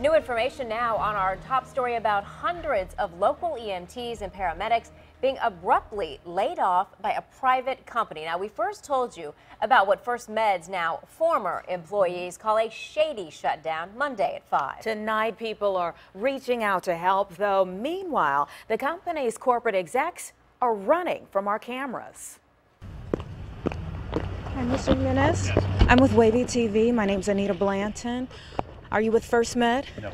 New information now on our top story about hundreds of local EMTs and paramedics being abruptly laid off by a private company. Now, we first told you about what First Med's now former employees call a shady shutdown Monday at 5. Tonight, people are reaching out to help, though. Meanwhile, the company's corporate execs are running from our cameras. Hi, Mr. Jimenez. I'm with Wavy TV. My name's Anita Blanton. Are you with First Med? No.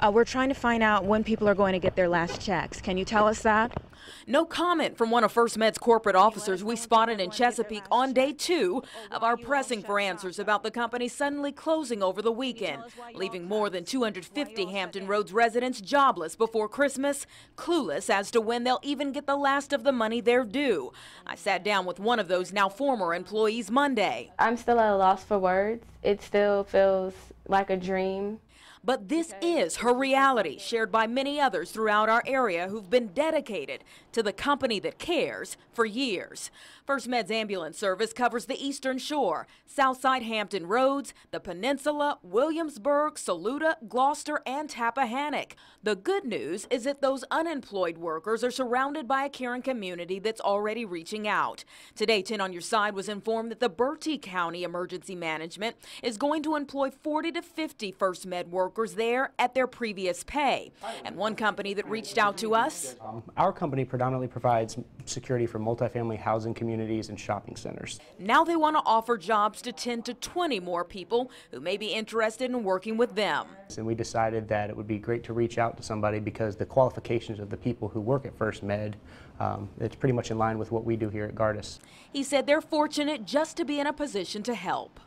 Uh, we're trying to find out when people are going to get their last checks. Can you tell us that? No comment from one of First Med's corporate officers we spotted in Chesapeake on day two of our pressing for answers about the company suddenly closing over the weekend, leaving more than 250 Hampton Roads residents jobless before Christmas, clueless as to when they'll even get the last of the money they're due. I sat down with one of those now former employees Monday. I'm still at a loss for words. It still feels like a dream. But this is her reality, shared by many others throughout our area who've been dedicated to the company that cares for years. First Med's ambulance service covers the Eastern Shore, Southside Hampton Roads, the Peninsula, Williamsburg, Saluda, Gloucester, and Tappahannock. The good news is that those unemployed workers are surrounded by a caring community that's already reaching out. Today, 10 on Your Side was informed that the Bertie County Emergency Management is going to employ 40 to 50 First Med workers there at their previous pay. And one company that reached out to us. Um, our company predominantly provides security for multifamily housing communities and shopping centers. Now they want to offer jobs to 10 to 20 more people who may be interested in working with them. And we decided that it would be great to reach out to somebody because the qualifications of the people who work at First Med, um, it's pretty much in line with what we do here at Gardus. He said they're fortunate just to be in a position to help.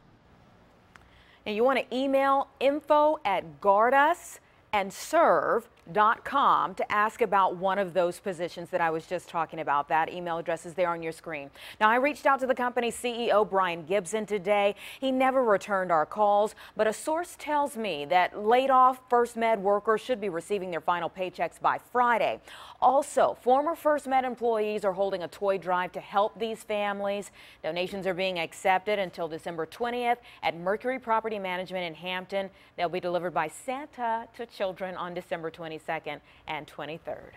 And you want to email info at Gardus and serve com to ask about one of those positions that I was just talking about. That email address is there on your screen. Now, I reached out to the company's CEO, Brian Gibson, today. He never returned our calls, but a source tells me that laid off First Med workers should be receiving their final paychecks by Friday. Also, former First Med employees are holding a toy drive to help these families. Donations are being accepted until December 20th at Mercury Property Management in Hampton. They'll be delivered by Santa to children on December 22nd and 23rd.